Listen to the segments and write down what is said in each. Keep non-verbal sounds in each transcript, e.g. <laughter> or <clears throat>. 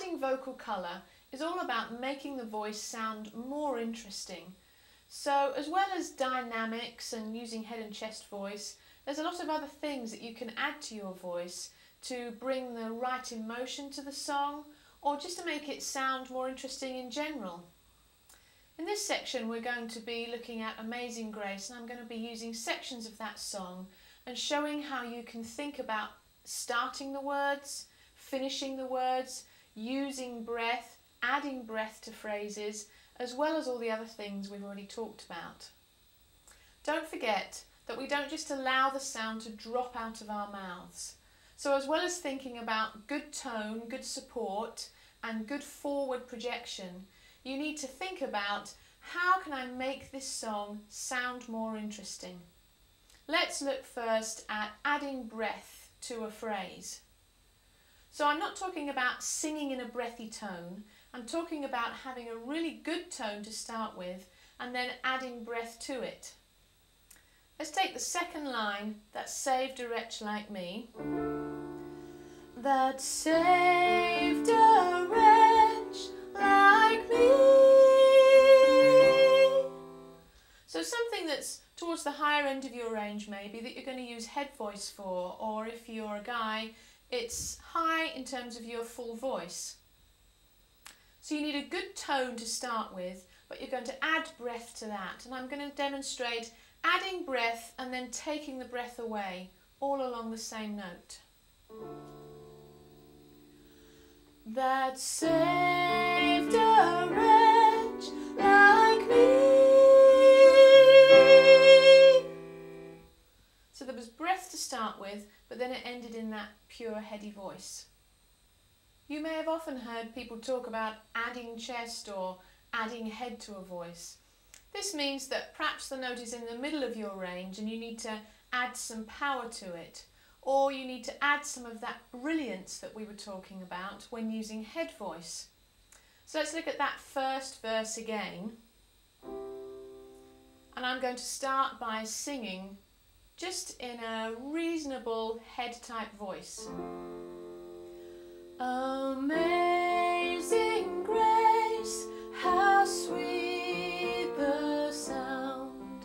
adding vocal colour is all about making the voice sound more interesting. So as well as dynamics and using head and chest voice, there's a lot of other things that you can add to your voice to bring the right emotion to the song or just to make it sound more interesting in general. In this section we're going to be looking at Amazing Grace and I'm going to be using sections of that song and showing how you can think about starting the words, finishing the words, using breath, adding breath to phrases, as well as all the other things we've already talked about. Don't forget that we don't just allow the sound to drop out of our mouths. So as well as thinking about good tone, good support and good forward projection, you need to think about how can I make this song sound more interesting. Let's look first at adding breath to a phrase. So I'm not talking about singing in a breathy tone, I'm talking about having a really good tone to start with and then adding breath to it. Let's take the second line, that saved a wretch like me. That saved a wretch like me. So something that's towards the higher end of your range maybe that you're going to use head voice for or if you're a guy it's high in terms of your full voice. So you need a good tone to start with but you're going to add breath to that and I'm going to demonstrate adding breath and then taking the breath away, all along the same note. That saved a start with, but then it ended in that pure heady voice. You may have often heard people talk about adding chest or adding head to a voice. This means that perhaps the note is in the middle of your range and you need to add some power to it or you need to add some of that brilliance that we were talking about when using head voice. So let's look at that first verse again. And I'm going to start by singing just in a reasonable head type voice. Amazing grace, how sweet. The sound.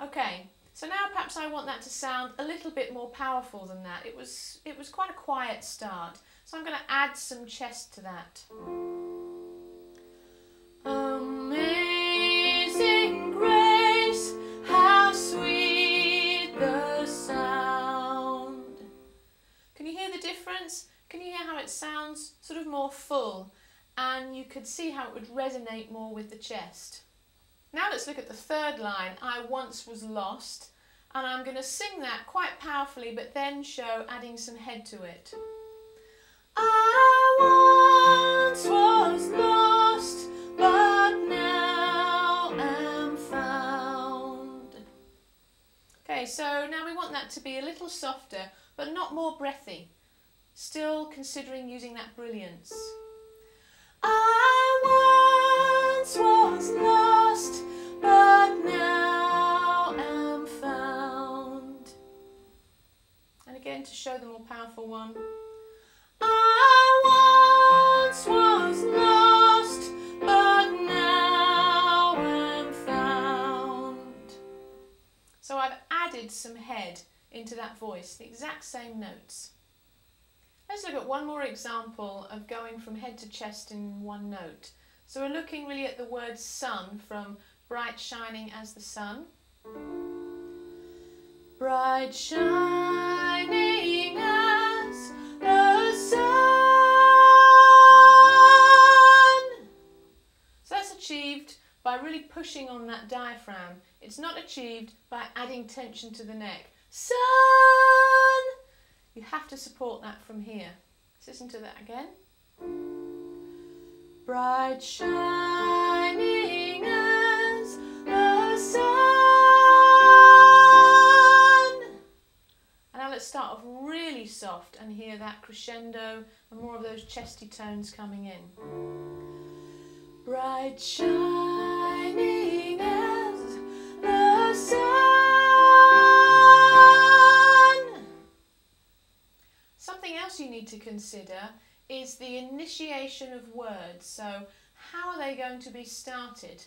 Okay, so now perhaps I want that to sound a little bit more powerful than that. It was, it was quite a quiet start, so I'm going to add some chest to that. Could see how it would resonate more with the chest. Now let's look at the third line, I once was lost. And I'm going to sing that quite powerfully, but then show adding some head to it. I once was lost, but now am found. Okay, so now we want that to be a little softer, but not more breathy. Still considering using that brilliance. Again to show the more powerful one. I once was lost, but now am found. So I've added some head into that voice, the exact same notes. Let's look at one more example of going from head to chest in one note. So we're looking really at the word sun from bright shining as the sun. Bright shining as the sun. So that's achieved by really pushing on that diaphragm. It's not achieved by adding tension to the neck. Sun! You have to support that from here. Let's listen to that again. Bright shining as the sun. And now let's start off really soft and hear that crescendo and more of those chesty tones coming in. Bright shining else you need to consider is the initiation of words. So, how are they going to be started?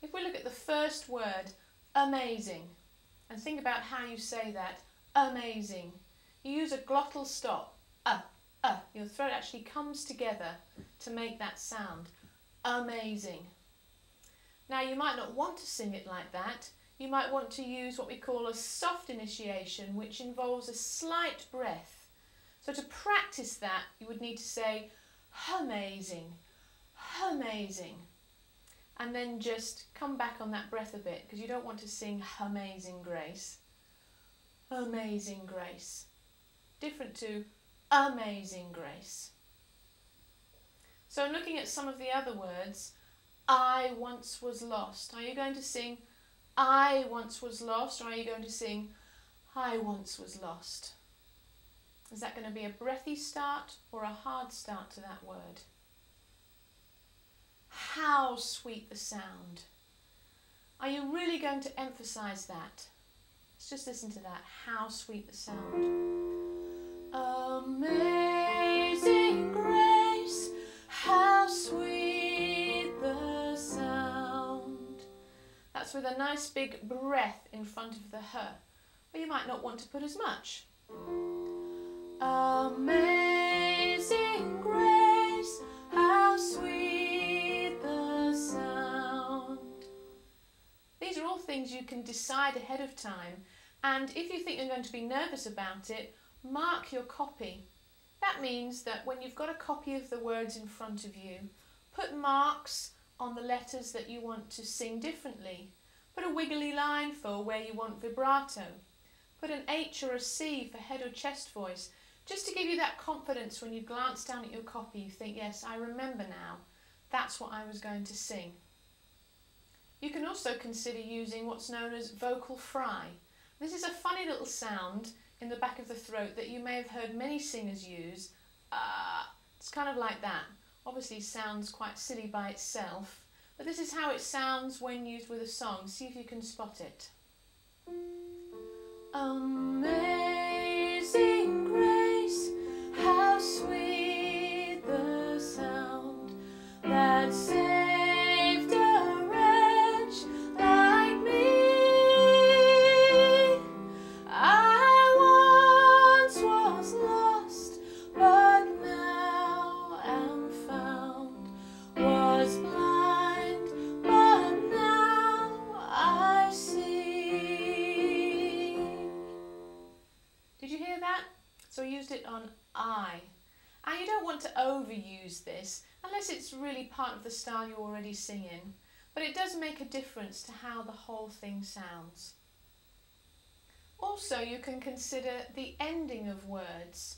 If we look at the first word, amazing, and think about how you say that, amazing. You use a glottal stop, uh, uh. Your throat actually comes together to make that sound, amazing. Now you might not want to sing it like that. You might want to use what we call a soft initiation, which involves a slight breath. So to practice that, you would need to say, amazing, amazing. And then just come back on that breath a bit, because you don't want to sing amazing grace. Amazing grace. Different to amazing grace. So looking at some of the other words, I once was lost. Are you going to sing I once was lost or are you going to sing I once was lost? Is that going to be a breathy start or a hard start to that word? How sweet the sound. Are you really going to emphasize that? Let's just listen to that. How sweet the sound. Amazing grace, how sweet the sound. that's with a nice big breath in front of the her, but you might not want to put as much. Amazing grace, how sweet the sound. These are all things you can decide ahead of time, and if you think you're going to be nervous about it, mark your copy. That means that when you've got a copy of the words in front of you, put marks on the letters that you want to sing differently. Put a wiggly line for where you want vibrato. Put an H or a C for head or chest voice, just to give you that confidence when you glance down at your copy, you think, yes, I remember now, that's what I was going to sing. You can also consider using what's known as vocal fry. This is a funny little sound in the back of the throat that you may have heard many singers use. Uh, it's kind of like that obviously sounds quite silly by itself, but this is how it sounds when used with a song. See if you can spot it. Amazing overuse this unless it's really part of the style you're already singing, but it does make a difference to how the whole thing sounds. Also, you can consider the ending of words.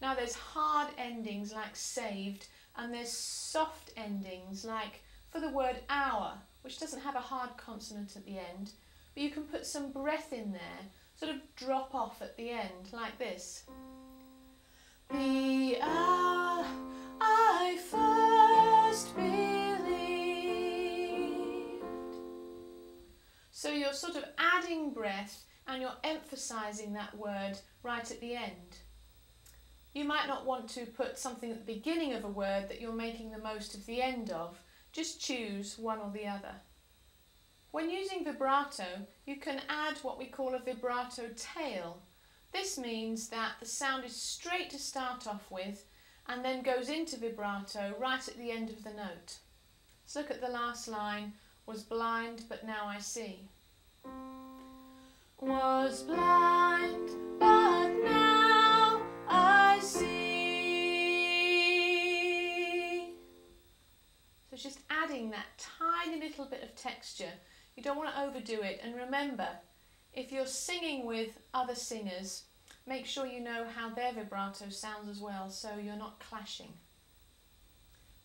Now, there's hard endings like saved, and there's soft endings like for the word hour, which doesn't have a hard consonant at the end, but you can put some breath in there, sort of drop off at the end, like this. The hour ah, I first believed. So you're sort of adding breath and you're emphasizing that word right at the end. You might not want to put something at the beginning of a word that you're making the most of the end of. Just choose one or the other. When using vibrato, you can add what we call a vibrato tail. This means that the sound is straight to start off with and then goes into vibrato right at the end of the note. Let's look at the last line, was blind but now I see. Was blind but now I see. So it's just adding that tiny little bit of texture. You don't want to overdo it and remember, if you're singing with other singers, Make sure you know how their vibrato sounds as well so you're not clashing.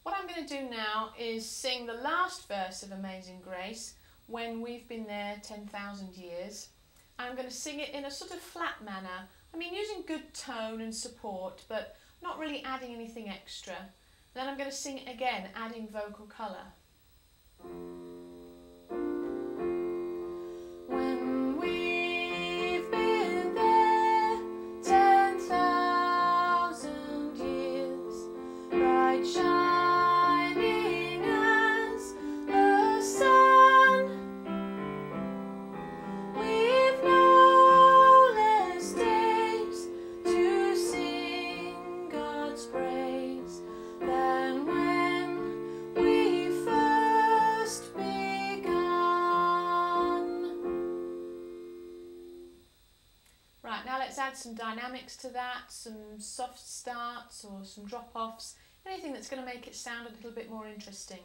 What I'm going to do now is sing the last verse of Amazing Grace, When We've Been There 10,000 Years. I'm going to sing it in a sort of flat manner. I mean, using good tone and support, but not really adding anything extra. Then I'm going to sing it again, adding vocal colour. Some dynamics to that, some soft starts or some drop offs, anything that's going to make it sound a little bit more interesting.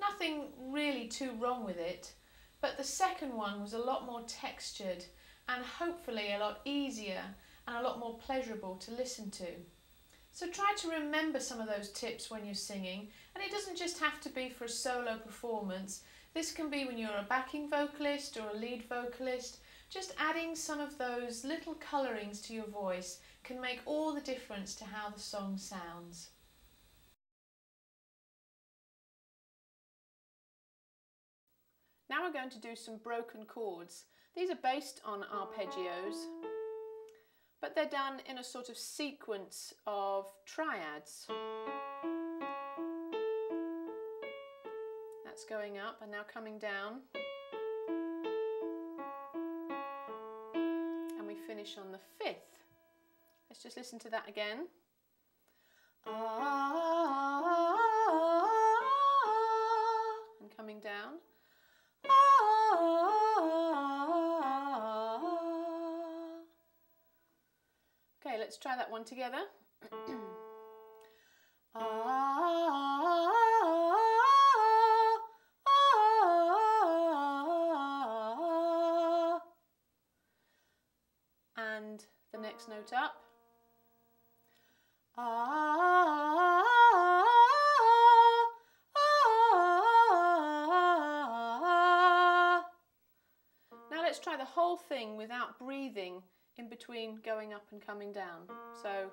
Nothing really too wrong with it. But the second one was a lot more textured and hopefully a lot easier and a lot more pleasurable to listen to. So try to remember some of those tips when you're singing and it doesn't just have to be for a solo performance. This can be when you're a backing vocalist or a lead vocalist. Just adding some of those little colourings to your voice can make all the difference to how the song sounds. Now we're going to do some broken chords. These are based on arpeggios, but they're done in a sort of sequence of triads. That's going up and now coming down. And we finish on the fifth. Let's just listen to that again. Ah, and coming down. Okay, let's try that one together. and <clears throat> ah. And down. So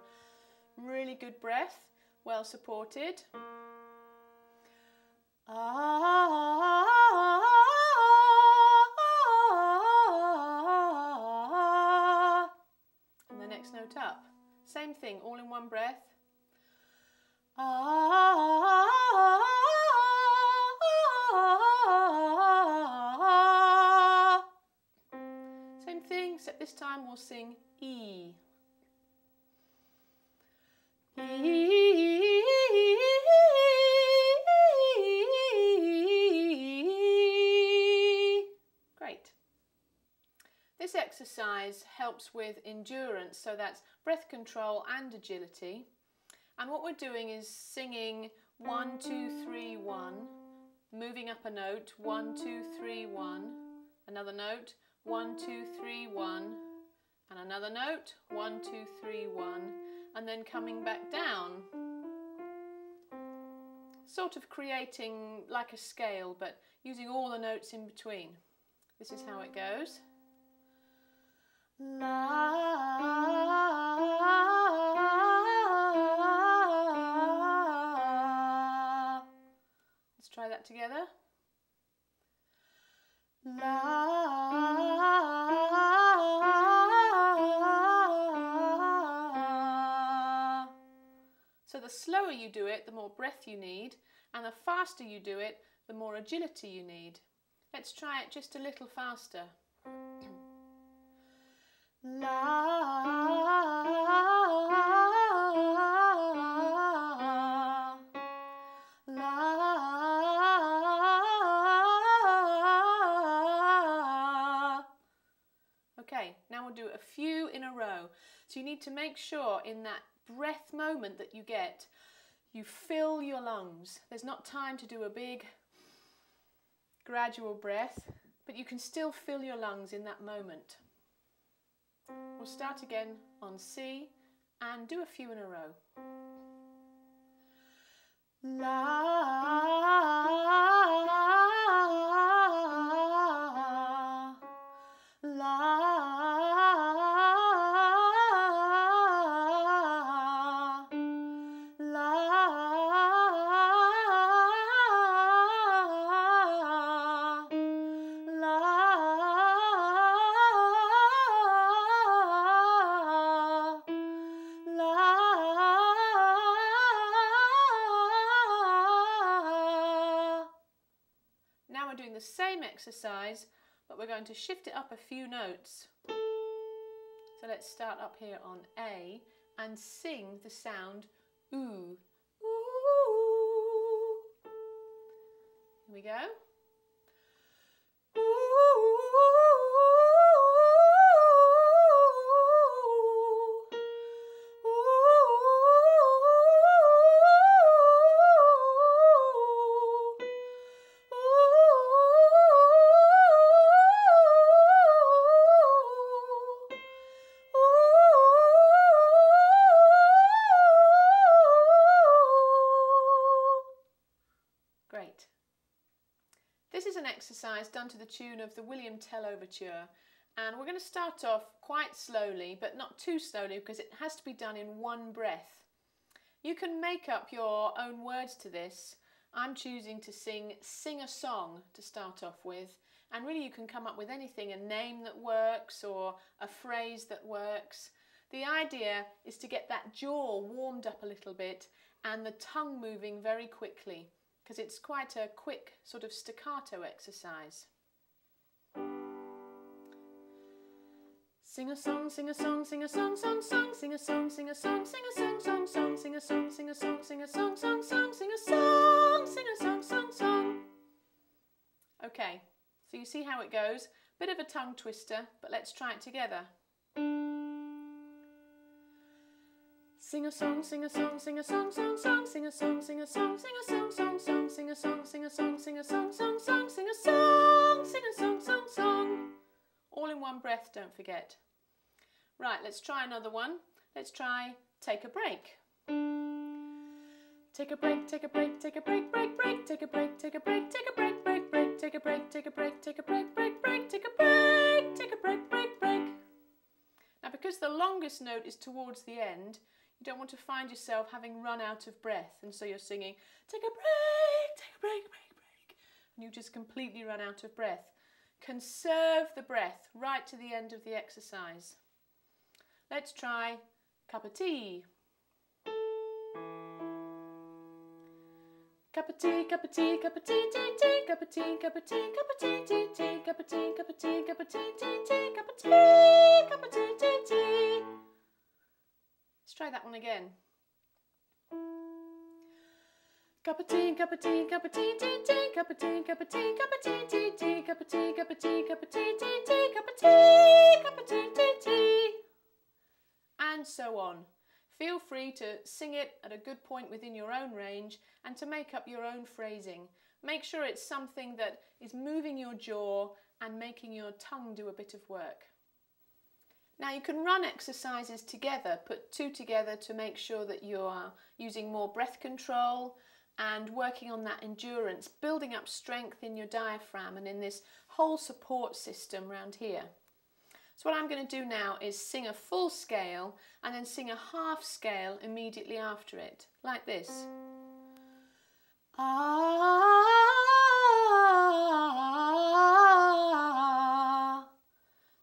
really good breath, well supported. And the next note up. Same thing, all in one breath. Ah. Same thing, except this time we'll sing E. Great. This exercise helps with endurance, so that's breath control and agility. And what we're doing is singing one, two, three, one, moving up a note, one, two, three, one, another note, one, two, three, one, and another note, one, two, three, one, and then coming back down. Sort of creating like a scale, but using all the notes in between. This is how it goes. Let's try that together. So the slower you do it, the more breath you need, and the faster you do it, the more agility you need. Let's try it just a little faster. <clears throat> Okay, now we'll do a few in a row. So you need to make sure in that breath moment that you get, you fill your lungs. There's not time to do a big gradual breath, but you can still fill your lungs in that moment. We'll start again on C and do a few in a row. La exercise, but we're going to shift it up a few notes. So let's start up here on A and sing the sound ooh. Ooh. Here we go. Tune of the William Tell Overture and we're going to start off quite slowly but not too slowly because it has to be done in one breath. You can make up your own words to this. I'm choosing to sing Sing a Song to start off with and really you can come up with anything, a name that works or a phrase that works. The idea is to get that jaw warmed up a little bit and the tongue moving very quickly because it's quite a quick sort of staccato exercise. Sing a song, sing a song, sing a song, song, song, sing a song, sing a song, sing a song, song, song, sing a song, sing a song, sing a song, song, song, sing a song, sing a song, song, song. Okay, so you see how it goes. Bit of a tongue twister, but let's try it together. Sing a song, sing a song, sing a song, song, song, sing a song, sing a song, sing a song, song, song, sing a song, sing a song, sing a song, song, song, sing a song, sing a song, song, song. All in one breath, don't forget. Right, let's try another one. Let's try take a break. Take a break, take a break, take a break, break, break, take a break, take a break, take a break, break, break, take a break, take a break, take a break, break, break, take a break, take a break, break, break. Now because the longest note is towards the end, you don't want to find yourself having run out of breath, and so you're singing, take a break, take a break, break, break, and you just completely run out of breath. Conserve the breath right to the end of the exercise. Let's try cup of tea. Cup of tea, cup of tea, cup of tea, tea, tea, cup of tea, cup of tea, cup of tea, tea, tea, cup of tea, cup of tea, cup of tea, tea, tea, cup of tea, cup of tea, tea, tea. Let's try that one again. Cup of tea, cup of tea, cup of tea, tea, tea, cup of tea, cup of tea, cup of tea, tea, tea, cup of tea, cup of tea, cup of tea, tea, tea, cup of tea, cup of tea, tea, tea. And so on. Feel free to sing it at a good point within your own range and to make up your own phrasing. Make sure it's something that is moving your jaw and making your tongue do a bit of work. Now you can run exercises together, put two together to make sure that you are using more breath control and working on that endurance, building up strength in your diaphragm and in this whole support system around here. So what I'm going to do now is sing a full scale and then sing a half scale immediately after it, like this. Ah.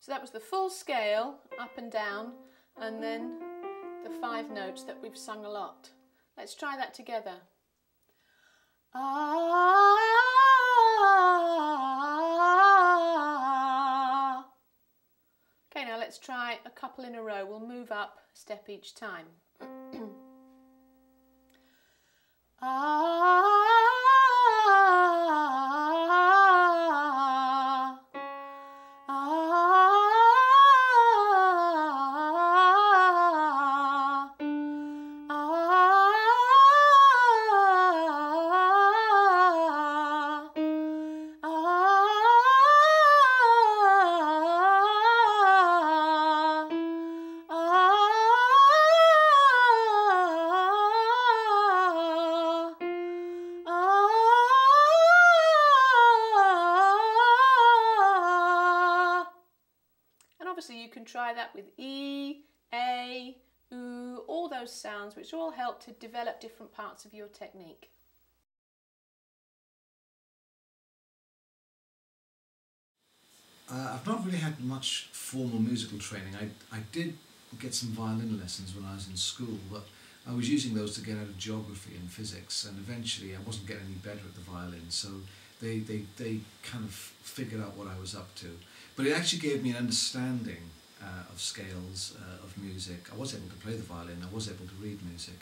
So that was the full scale, up and down, and then the five notes that we've sung a lot. Let's try that together. Ah. Okay, now let's try a couple in a row. We'll move up a step each time. <clears throat> ah. Help to develop different parts of your technique. Uh, I've not really had much formal musical training. I, I did get some violin lessons when I was in school, but I was using those to get out of geography and physics, and eventually I wasn't getting any better at the violin. So they, they, they kind of figured out what I was up to. But it actually gave me an understanding uh, of scales, uh, of music. I was able to play the violin, I was able to read music.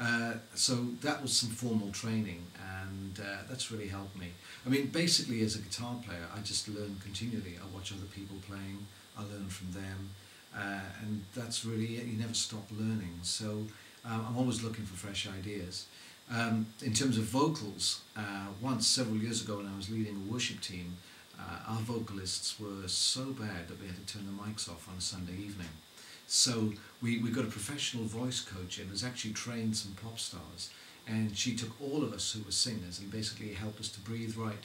Uh, so that was some formal training, and uh, that's really helped me. I mean, basically, as a guitar player, I just learn continually. I watch other people playing, I learn from them, uh, and that's really it. You never stop learning. So um, I'm always looking for fresh ideas. Um, in terms of vocals, uh, once several years ago when I was leading a worship team, uh, our vocalists were so bad that we had to turn the mics off on a Sunday evening. So we, we got a professional voice coach in who's actually trained some pop stars and she took all of us who were singers and basically helped us to breathe right,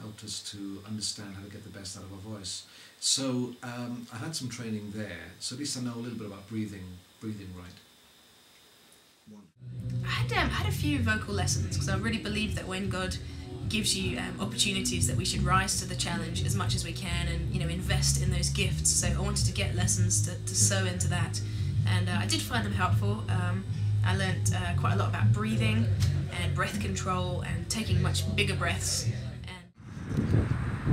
helped us to understand how to get the best out of our voice. So um, I had some training there, so at least I know a little bit about breathing, breathing right. I had, um, had a few vocal lessons because I really believe that when God gives you um, opportunities that we should rise to the challenge as much as we can and you know invest in those gifts. So I wanted to get lessons to, to sow into that. And uh, I did find them helpful. Um, I learnt uh, quite a lot about breathing and breath control and taking much bigger breaths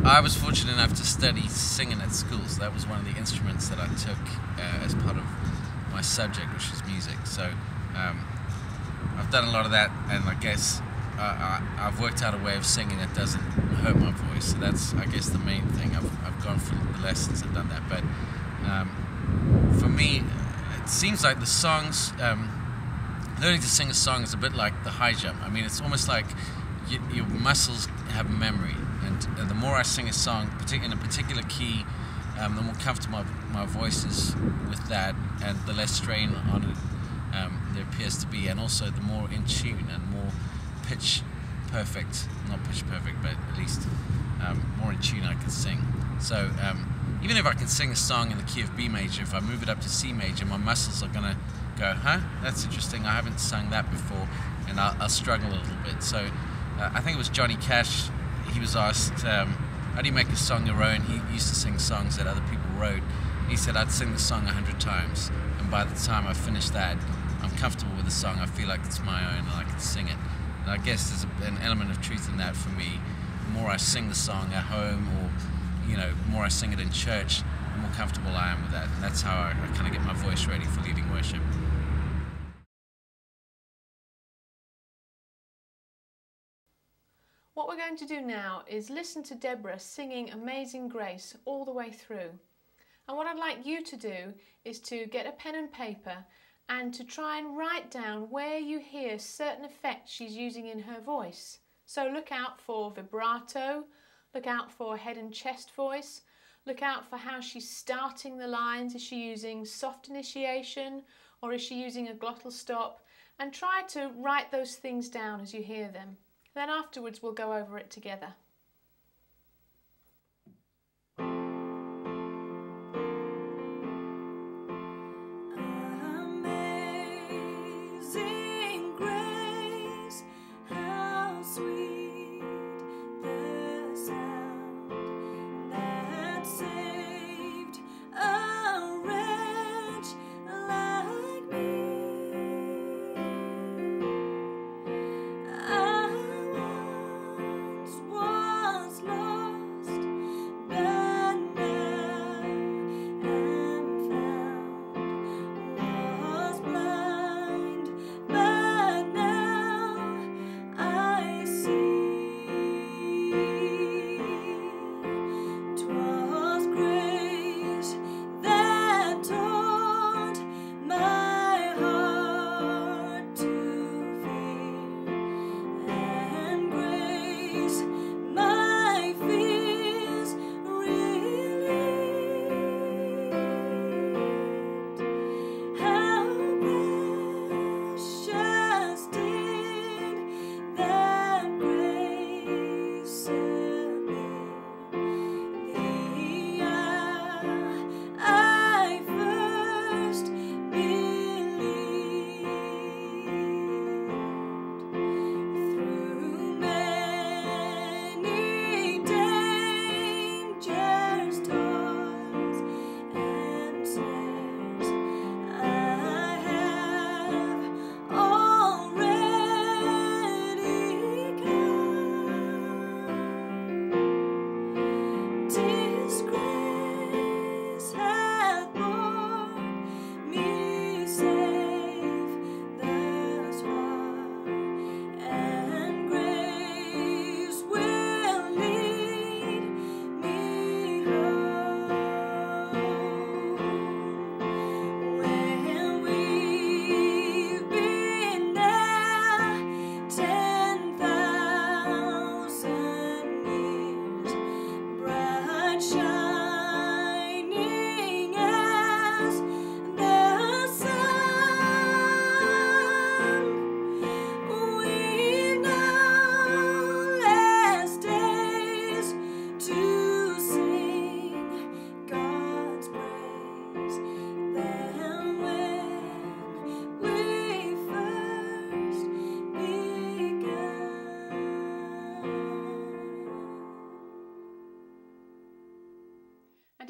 I was fortunate enough to study singing at school so that was one of the instruments that I took uh, as part of my subject which was music. So um, I've done a lot of that and I guess I, have worked out a way of singing that doesn't hurt my voice. So that's, I guess, the main thing. I've, I've gone through the lessons and done that. But um, for me, it seems like the songs, um, learning to sing a song is a bit like the high jump. I mean, it's almost like you, your muscles have memory. And, and, the more I sing a song, in a particular key, um, the more comfortable my, my voice is with that, and the less strain on it um, there appears to be, and also the more in tune and more pitch perfect, not pitch perfect, but at least um, more in tune I can sing. So um, even if I can sing a song in the key of B major, if I move it up to C major, my muscles are gonna go, huh? That's interesting. I haven't sung that before, and I'll, I'll struggle a little bit. So uh, I think it was Johnny Cash. He was asked, um, "How do you make a song your own?" He used to sing songs that other people wrote. He said, "I'd sing the song a hundred times, and by the time I finished that, comfortable with the song. I feel like it's my own, and I can sing it." And I guess there's a, an element of truth in that for me. The more I sing the song at home, or you know, the more I sing it in church, the more comfortable I am with that. And that's how I, I kind of get my voice ready for leading worship. What we're going to do now is listen to Deborah singing Amazing Grace all the way through. And what I'd like you to do is to get a pen and paper and to try and write down where you hear certain effects she's using in her voice. So look out for vibrato, look out for head and chest voice, look out for how she's starting the lines. Is she using soft initiation or is she using a glottal stop? And try to write those things down as you hear them. Then afterwards we'll go over it together.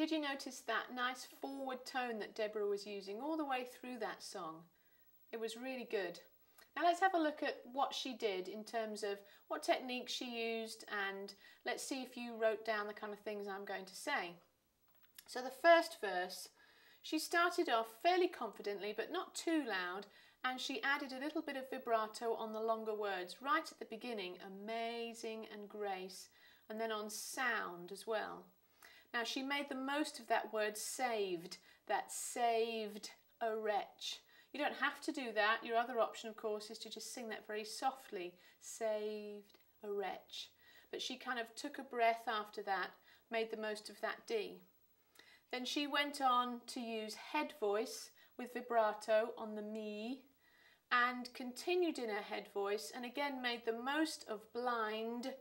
Did you notice that nice forward tone that Deborah was using all the way through that song? It was really good. Now let's have a look at what she did in terms of what techniques she used and let's see if you wrote down the kind of things I'm going to say. So the first verse, she started off fairly confidently but not too loud and she added a little bit of vibrato on the longer words right at the beginning, amazing and grace, and then on sound as well. Now she made the most of that word saved, that saved a wretch. You don't have to do that. Your other option, of course, is to just sing that very softly, saved a wretch. But she kind of took a breath after that, made the most of that D. Then she went on to use head voice with vibrato on the me and continued in her head voice and again made the most of blind,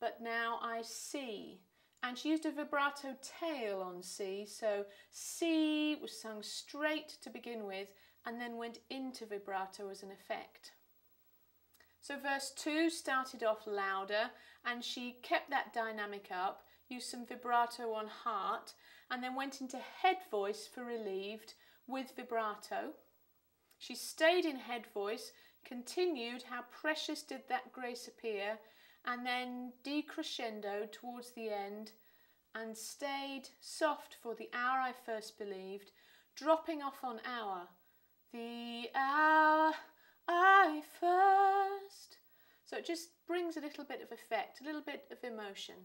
but now I see and she used a vibrato tail on see, so see was sung straight to begin with and then went into vibrato as an effect. So verse 2 started off louder and she kept that dynamic up, used some vibrato on heart and then went into head voice for relieved with vibrato. She stayed in head voice, continued how precious did that grace appear and then decrescendo towards the end and stayed soft for the hour I first believed, dropping off on hour, the hour I first. So it just brings a little bit of effect, a little bit of emotion.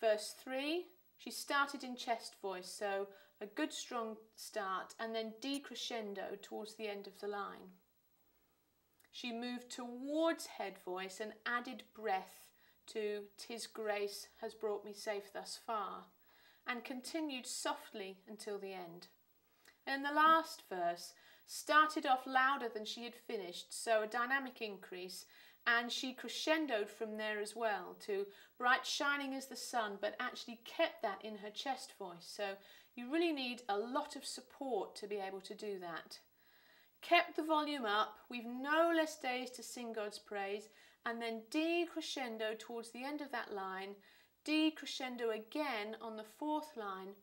Verse 3, she started in chest voice, so a good strong start, and then decrescendo towards the end of the line. She moved towards head voice and added breath to Tis grace has brought me safe thus far, and continued softly until the end. And the last verse started off louder than she had finished, so a dynamic increase, and she crescendoed from there as well to bright shining as the sun, but actually kept that in her chest voice. So you really need a lot of support to be able to do that. Kept the volume up, we've no less days to sing God's praise, and then decrescendo towards the end of that line, decrescendo again on the fourth line,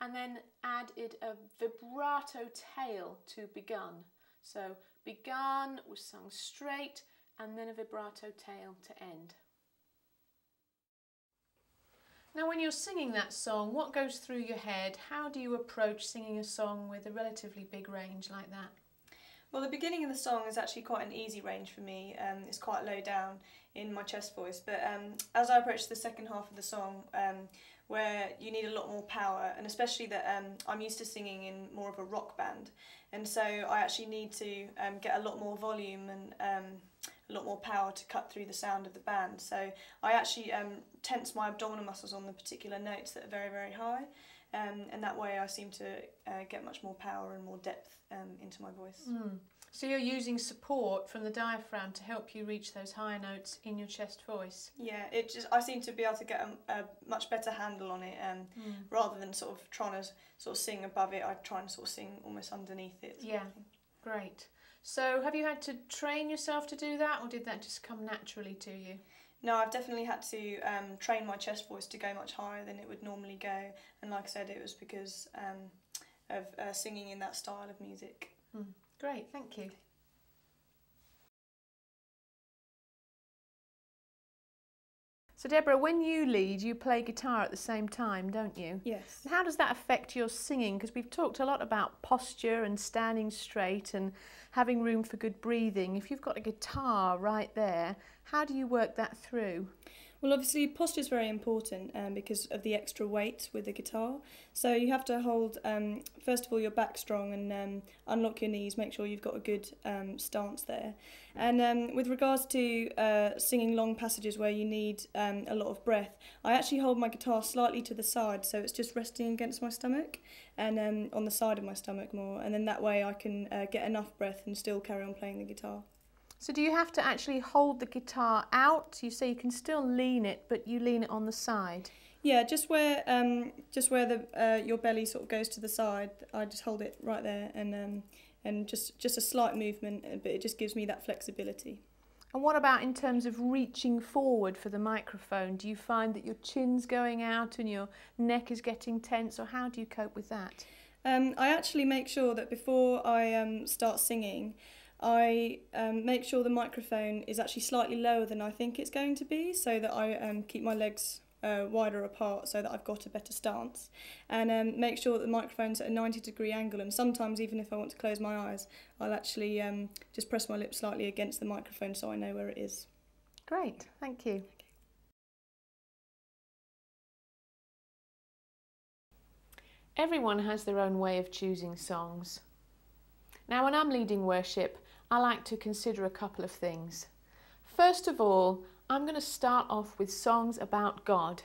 and then added a vibrato tail to begun. So begun was sung straight and then a vibrato tail to end. Now, when you're singing that song, what goes through your head? How do you approach singing a song with a relatively big range like that? Well, the beginning of the song is actually quite an easy range for me. Um, it's quite low down in my chest voice, but um, as I approach the second half of the song, um, where you need a lot more power, and especially that um, I'm used to singing in more of a rock band, and so I actually need to um, get a lot more volume and um, a lot more power to cut through the sound of the band. So I actually tense my abdominal muscles on the particular notes that are very, very high um, and that way I seem to uh, get much more power and more depth um, into my voice. Mm. So you're using support from the diaphragm to help you reach those higher notes in your chest voice. Yeah, it just I seem to be able to get a, a much better handle on it, um, mm. rather than sort of trying to sort of sing above it. I try and sort of sing almost underneath it. Yeah, great. So have you had to train yourself to do that, or did that just come naturally to you? No, I've definitely had to um, train my chest voice to go much higher than it would normally go, and like I said, it was because um, of uh, singing in that style of music. Mm. Great, thank you. So, Deborah, when you lead, you play guitar at the same time, don't you? Yes. how does that affect your singing? Because we've talked a lot about posture and standing straight and having room for good breathing. If you've got a guitar right there, how do you work that through? Well, obviously, posture is very important um, because of the extra weight with the guitar. So you have to hold, um, first of all, your back strong and um, unlock your knees, make sure you've got a good um, stance there. And um, with regards to uh, singing long passages where you need um, a lot of breath, I actually hold my guitar slightly to the side, so it's just resting against my stomach and on the side of my stomach more. And then that way I can uh, get enough breath and still carry on playing the guitar. So do you have to actually hold the guitar out? You say you can still lean it, but you lean it on the side. Yeah, just where um, just where the uh, your belly sort of goes to the side, I just hold it right there, and um, and just just a slight movement, uh, but it just gives me that flexibility. And what about in terms of reaching forward for the microphone? Do you find that your chin's going out and your neck is getting tense, or how do you cope with that? Um, I actually make sure that before I um, start singing, I um, make sure the microphone is actually slightly lower than I think it's going to be so that I um, keep my legs uh, wider apart so that I've got a better stance and um, make sure that the microphone's at a 90 degree angle and sometimes even if I want to close my eyes I'll actually um, just press my lips slightly against the microphone so I know where it is. Great, thank you. Everyone has their own way of choosing songs. Now when I'm leading worship I like to consider a couple of things. First of all, I'm going to start off with songs about God.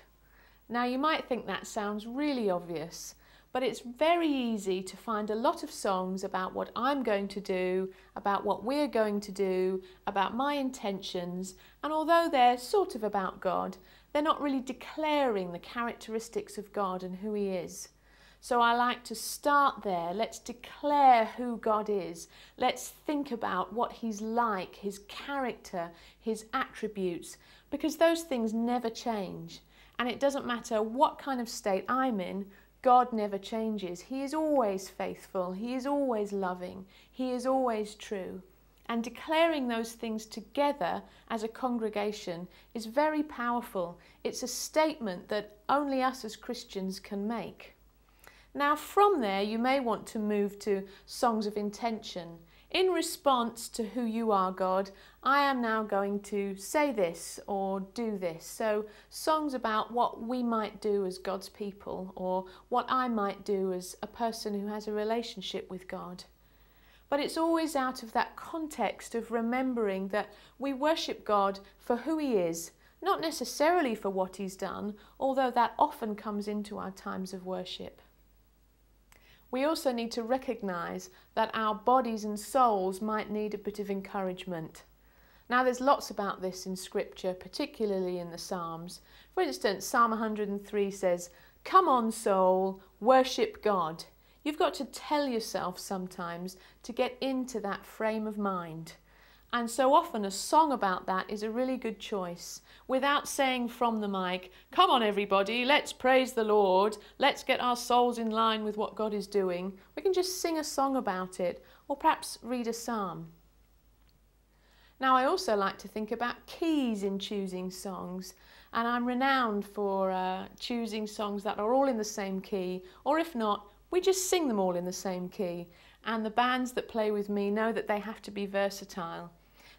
Now, you might think that sounds really obvious, but it's very easy to find a lot of songs about what I'm going to do, about what we're going to do, about my intentions, and although they're sort of about God, they're not really declaring the characteristics of God and who He is. So I like to start there. Let's declare who God is. Let's think about what He's like, His character, His attributes, because those things never change. And it doesn't matter what kind of state I'm in, God never changes. He is always faithful, He is always loving, He is always true. And declaring those things together as a congregation is very powerful. It's a statement that only us as Christians can make. Now, from there, you may want to move to songs of intention. In response to who you are, God, I am now going to say this or do this. So, songs about what we might do as God's people or what I might do as a person who has a relationship with God. But it's always out of that context of remembering that we worship God for who He is, not necessarily for what He's done, although that often comes into our times of worship we also need to recognize that our bodies and souls might need a bit of encouragement. Now, there's lots about this in Scripture, particularly in the Psalms. For instance, Psalm 103 says, Come on, soul, worship God. You've got to tell yourself sometimes to get into that frame of mind. And so often a song about that is a really good choice. Without saying from the mic, come on everybody, let's praise the Lord, let's get our souls in line with what God is doing, we can just sing a song about it, or perhaps read a psalm. Now, I also like to think about keys in choosing songs, and I'm renowned for uh, choosing songs that are all in the same key, or if not, we just sing them all in the same key. And the bands that play with me know that they have to be versatile.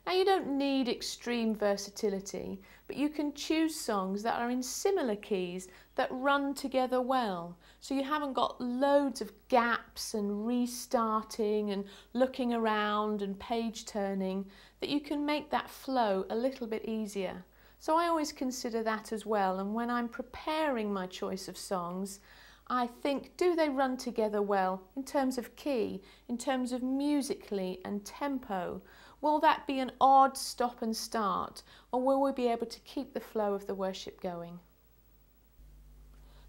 Now, you don't need extreme versatility, but you can choose songs that are in similar keys that run together well. So you haven't got loads of gaps and restarting and looking around and page turning, that you can make that flow a little bit easier. So I always consider that as well. And when I'm preparing my choice of songs, I think do they run together well in terms of key, in terms of musically and tempo? Will that be an odd stop and start, or will we be able to keep the flow of the worship going?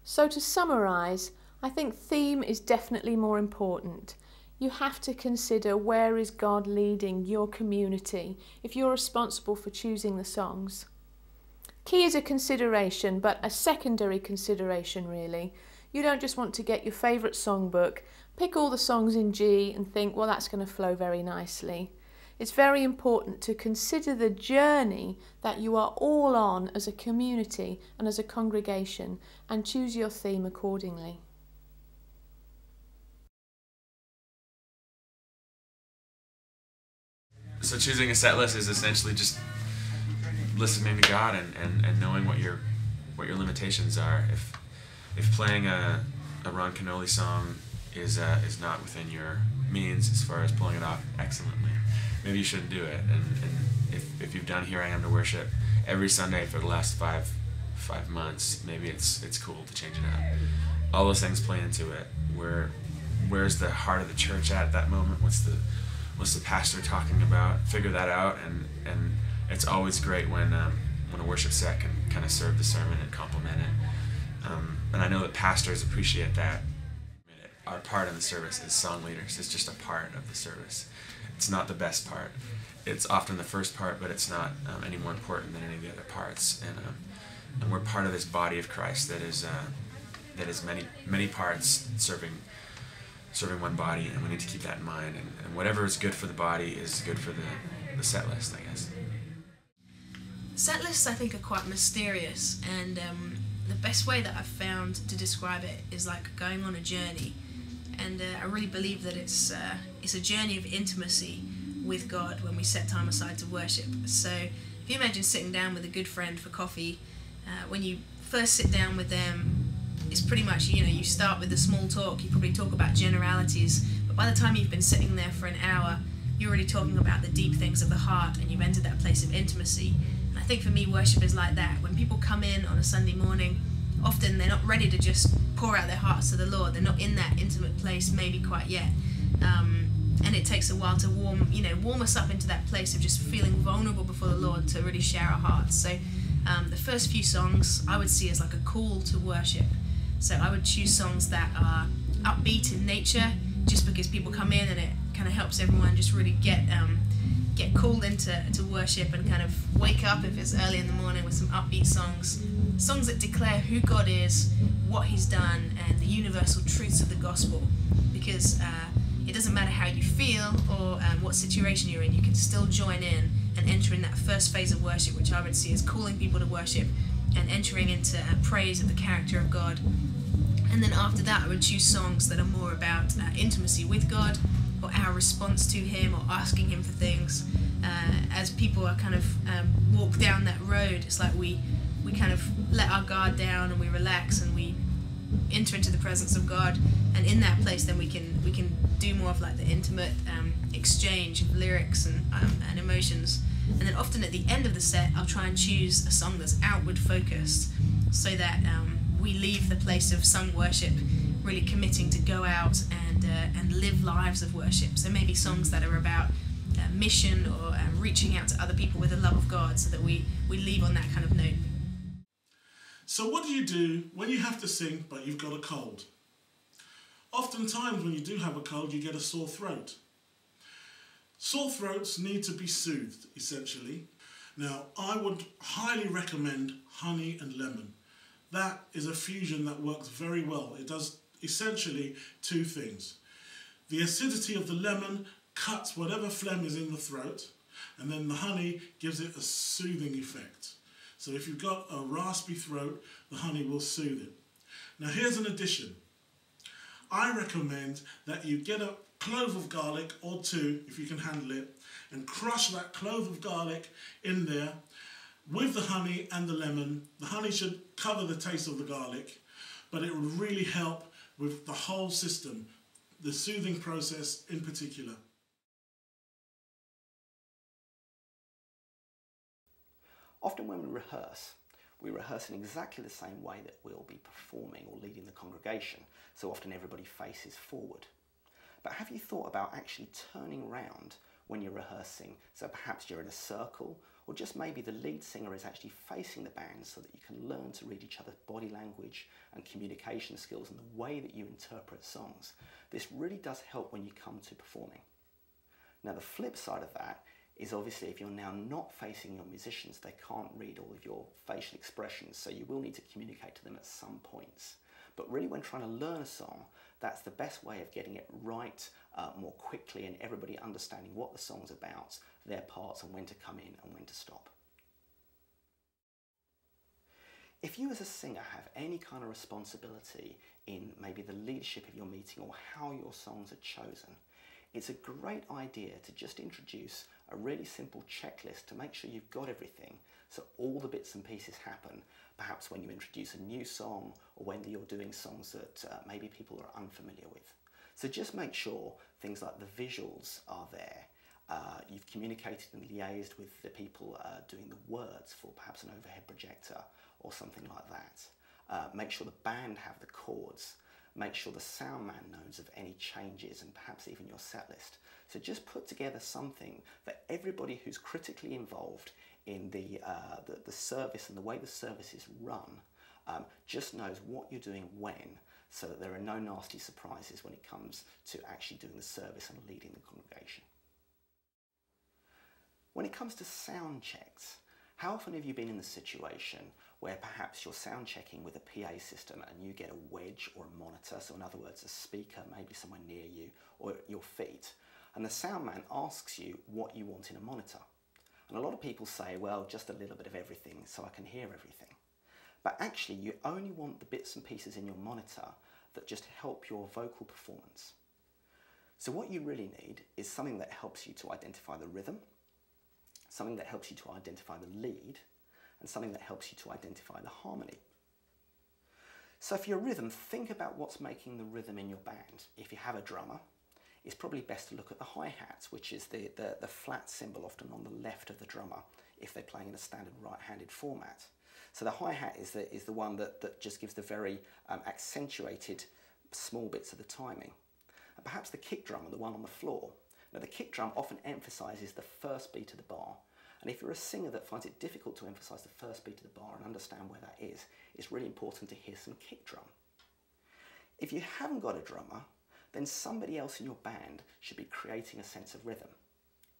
So, to summarise, I think theme is definitely more important. You have to consider where is God leading your community if you're responsible for choosing the songs. Key is a consideration, but a secondary consideration really. You don't just want to get your favourite songbook, pick all the songs in G and think, well, that's going to flow very nicely it's very important to consider the journey that you are all on as a community and as a congregation and choose your theme accordingly. So choosing a set list is essentially just listening to God and, and, and knowing what your what your limitations are. If if playing a, a Ron Kenoly song is uh, is not within your means as far as pulling it off excellently, maybe you shouldn't do it. And, and if, if you've done Here I Am to Worship every Sunday for the last five five months, maybe it's it's cool to change it up. All those things play into it. Where where's the heart of the church at, at that moment? What's the what's the pastor talking about? Figure that out, and and it's always great when um, when a worship set can kind of serve the sermon and complement it. Um, and I know that pastors appreciate that. Our part in the service as song leaders is just a part of the service. It's not the best part. It's often the first part, but it's not um, any more important than any of the other parts. And um, and we're part of this body of Christ that is uh, that is many many parts serving serving one body, and we need to keep that in mind. And, and whatever is good for the body is good for the, the set list, I guess. Set lists, I think, are quite mysterious, and um, the best way that I've found to describe it is like going on a journey. And uh, I really believe that it's uh, it's a journey of intimacy with God when we set time aside to worship. So if you imagine sitting down with a good friend for coffee, uh, when you first sit down with them, it's pretty much you know you start with the small talk. You probably talk about generalities, but by the time you've been sitting there for an hour, you're already talking about the deep things of the heart, and you've entered that place of intimacy. And I think for me, worship is like that. When people come in on a Sunday morning, often they're not ready to just pour out their hearts to the Lord. They're not in that intimate place, maybe quite yet. Um, and it takes a while to warm, you know, warm us up into that place of just feeling vulnerable before the Lord to really share our hearts. So um, the first few songs I would see as like a call to worship. So I would choose songs that are upbeat in nature, just because people come in and it kind of helps everyone just really get um, get called into to worship and kind of wake up if it's early in the morning with some upbeat songs, songs that declare who God is, what He's done, and the universal truths of the gospel. Because uh, it doesn't matter how you feel or um, what situation you're in, you can still join in and enter in that first phase of worship, which I would see as calling people to worship and entering into uh, praise of the character of God. And then after that, I would choose songs that are more about uh, intimacy with God or our response to Him or asking Him for things. Uh, as people are kind of um, walk down that road, it's like we we kind of let our guard down and we relax and we enter into the presence of God. And in that place, then we can we can do more of like the intimate um, exchange of lyrics and um, and emotions. And then often at the end of the set, I'll try and choose a song that's outward focused, so that um, we leave the place of sung worship, really committing to go out and uh, and live lives of worship. So maybe songs that are about uh, mission or um, reaching out to other people with the love of God, so that we we leave on that kind of note. So, what do you do when you have to sing but you've got a cold? Oftentimes, when you do have a cold, you get a sore throat. Sore throats need to be soothed, essentially. Now, I would highly recommend honey and lemon. That is a fusion that works very well. It does essentially two things. The acidity of the lemon cuts whatever phlegm is in the throat, and then the honey gives it a soothing effect. So if you've got a raspy throat, the honey will soothe it. Now here's an addition. I recommend that you get a clove of garlic or two, if you can handle it, and crush that clove of garlic in there with the honey and the lemon. The honey should cover the taste of the garlic, but it would really help with the whole system, the soothing process in particular. Often when we rehearse, we rehearse in exactly the same way that we'll be performing or leading the congregation, so often everybody faces forward. But have you thought about actually turning round when you're rehearsing? So perhaps you're in a circle, or just maybe the lead singer is actually facing the band so that you can learn to read each other's body language and communication skills and the way that you interpret songs. This really does help when you come to performing. Now, the flip side of that is obviously if you're now not facing your musicians, they can't read all of your facial expressions, so you will need to communicate to them at some points. But really, when trying to learn a song, that's the best way of getting it right uh, more quickly and everybody understanding what the song's about, their parts, and when to come in and when to stop. If you as a singer have any kind of responsibility in maybe the leadership of your meeting or how your songs are chosen, it's a great idea to just introduce a really simple checklist to make sure you've got everything So all the bits and pieces happen perhaps when you introduce a new song or when you're doing songs that uh, maybe people are unfamiliar with. So just make sure things like the visuals are there. Uh, you've communicated and liaised with the people uh, doing the words for perhaps an overhead projector or something like that. Uh, make sure the band have the chords. Make sure the sound man knows of any changes and perhaps even your set list. So just put together something that everybody who's critically involved in the, uh, the, the, service and the way the service is run um, just knows what you're doing when so that there are no nasty surprises when it comes to actually doing the service and leading the congregation. When it comes to sound checks, how often have you been in the situation where perhaps you're sound checking with a PA system and you get a wedge or a monitor, so in other words, a speaker maybe somewhere near you or at your feet, and the sound man asks you what you want in a monitor? And a lot of people say, well, just a little bit of everything so I can hear everything. But actually, you only want the bits and pieces in your monitor that just help your vocal performance. So what you really need is something that helps you to identify the rhythm, something that helps you to identify the lead, and something that helps you to identify the harmony. So for your rhythm, think about what's making the rhythm in your band. If you have a drummer, it's probably best to look at the hi-hats, which is the, the, the flat cymbal often on the left of the drummer if they're playing in a standard right-handed format. So the hi-hat is the, is the one that, that just gives the very um, accentuated small bits of the timing. And perhaps the kick drum, the one on the floor, now the kick drum often emphasises the first beat of the bar, and if you're a singer that finds it difficult to emphasise the first beat of the bar and understand where that is, it's really important to hear some kick drum. If you haven't got a drummer, then somebody else in your band should be creating a sense of rhythm.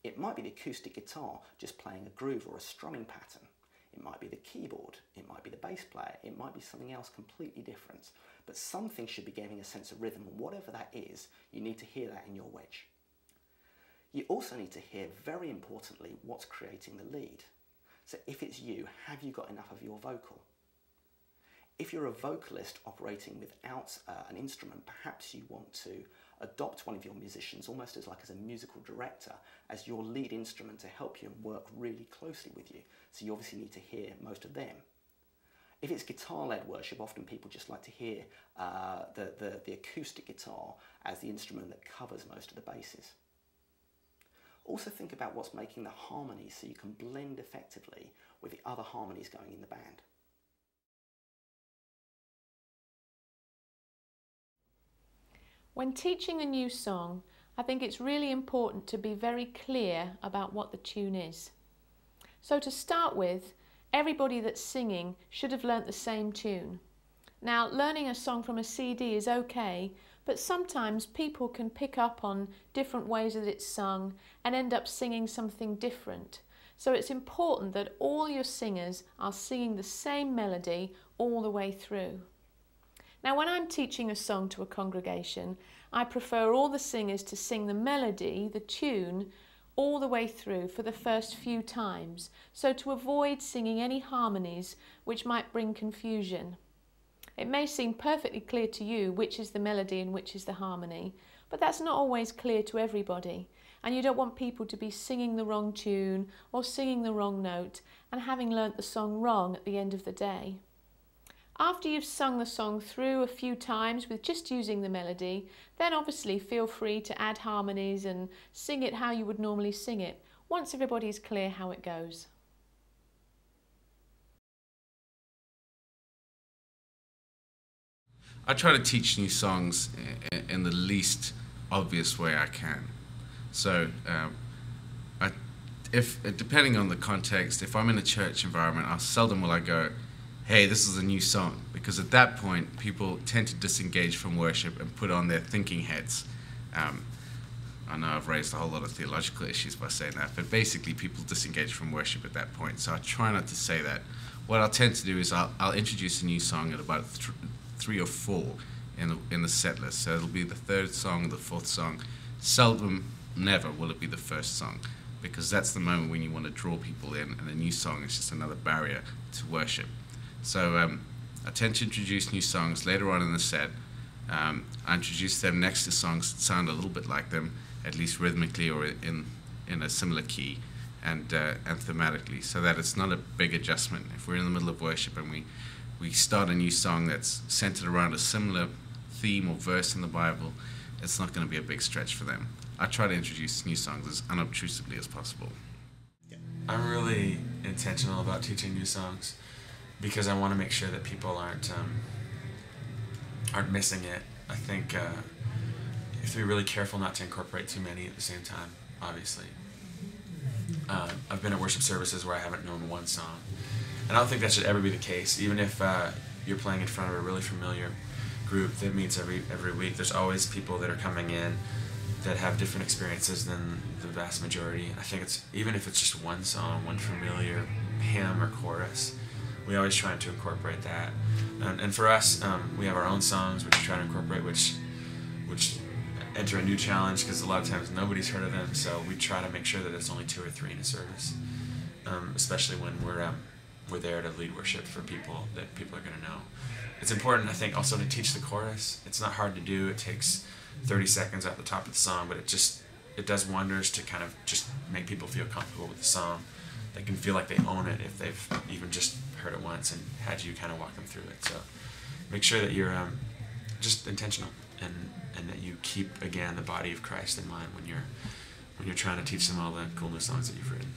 It might be the acoustic guitar just playing a groove or a strumming pattern. It might be the keyboard, it might be the bass player, it might be something else completely different. But something should be giving a sense of rhythm, and whatever that is, you need to hear that in your wedge. You also need to hear, very importantly, what's creating the lead. So if it's you, have you got enough of your vocal? If you're a vocalist operating without uh, an instrument, perhaps you want to adopt one of your musicians almost as like as a musical director as your lead instrument to help you and work really closely with you. So you obviously need to hear most of them. If it's guitar-led worship, often people just like to hear uh, the, the, the acoustic guitar as the instrument that covers most of the bases. Also think about what's making the harmonies so you can blend effectively with the other harmonies going in the band. When teaching a new song, I think it's really important to be very clear about what the tune is. So to start with, everybody that's singing should have learnt the same tune. Now, learning a song from a CD is okay, but sometimes people can pick up on different ways that it's sung and end up singing something different. So it's important that all your singers are singing the same melody all the way through. Now, when I'm teaching a song to a congregation, I prefer all the singers to sing the melody, the tune, all the way through for the first few times, so to avoid singing any harmonies which might bring confusion. It may seem perfectly clear to you which is the melody and which is the harmony, but that's not always clear to everybody. And you don't want people to be singing the wrong tune or singing the wrong note and having learnt the song wrong at the end of the day. After you've sung the song through a few times with just using the melody, then obviously feel free to add harmonies and sing it how you would normally sing it, once everybody is clear how it goes. I try to teach new songs in the least obvious way I can. So, um, I, if depending on the context, if I'm in a church environment, I'll seldom will I go, "Hey, this is a new song," because at that point, people tend to disengage from worship and put on their thinking heads. Um, I know I've raised a whole lot of theological issues by saying that, but basically, people disengage from worship at that point. So I try not to say that. What I'll tend to do is I'll, I'll introduce a new song at about th- three or four in the, in the set list. So it'll be the third song, the fourth song. Seldom, never will it be the first song because that's the moment when you want to draw people in, and a new song is just another barrier to worship. So um, I tend to introduce new songs later on in the set. Um, I introduce them next to songs that sound a little bit like them, at least rhythmically or in in a similar key, and uh, and thematically, so that it's not a big adjustment. If we're in the middle of worship and we we start a new song that's centered around a similar theme or verse in the Bible, it's not going to be a big stretch for them. I try to introduce new songs as unobtrusively as possible. I'm really intentional about teaching new songs because I want to make sure that people aren't um, aren't missing it. I think uh, you have to be really careful not to incorporate too many at the same time. Obviously, uh, I've been at worship services where I haven't known one song, and I don't think that should ever be the case. Even if uh, you're playing in front of a really familiar group that meets every every week, there's always people that are coming in that have different experiences than the vast majority. I think it's even if it's just one song, one familiar hymn or chorus, we always try to incorporate that. And, and for us, um, we have our own songs which we try to incorporate, which which enter a new challenge because a lot of times nobody's heard of them. So we try to make sure that it's only two or three in a service, um, especially when we're um, we're there to lead worship for people that people are going to know. It's important, I think, also to teach the chorus. It's not hard to do. It takes 30 seconds at the top of the song, but it just it does wonders to kind of just make people feel comfortable with the song they can feel like they own it if they've even just heard it once and had you kind of walk them through it. So make sure that you're um, just intentional and and that you keep again the body of Christ in mind when you're when you're trying to teach them all the cool new songs that you've written.